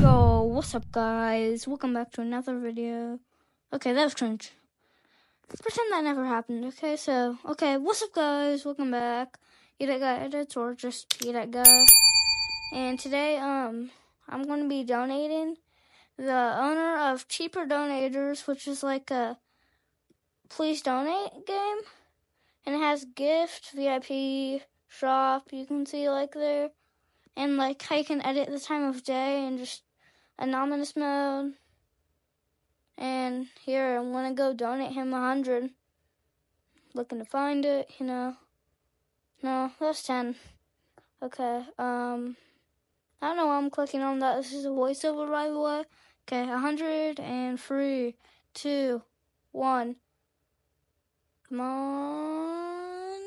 Yo, what's up guys? Welcome back to another video. Okay, that was cringe. Pretend that never happened, okay? So, okay, what's up guys? Welcome back. YeDatGuy Editz or just YeDatGuy. And today, um, I'm to be donating the owner of Cheaper Donaters, which is like a please donate game. And it has gift, VIP, shop, you can see like there and like how you can edit the time of day and just anonymous mode. And here I'm gonna go donate him a hundred. Looking to find it, you know. No, that's ten. Okay, um I don't know why I'm clicking on that. This is a voiceover by the way. Okay, a hundred and three, two, one. Come on.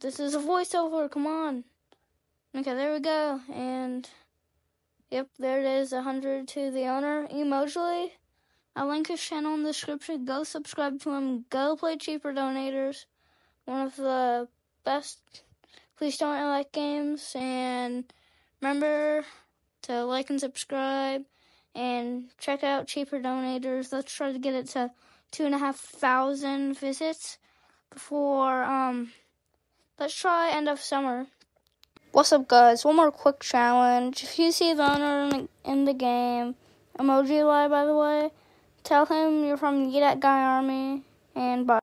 This is a voiceover, come on. Okay, there we go. And yep, there it is, 100 to the owner, Emojily. I'll link his channel in the description. Go subscribe to him. Go play Cheaper Donaters. One of the best Please Donate games. And remember to like and subscribe. And check out Cheaper Donaters. Let's try to get it to two and a half thousand visits before, um, let's try end of summer. What's up, guys? One more quick challenge. If you see the owner in the, in the game, Emojily, by the way, tell him you're from Get That Guy Army, and bye.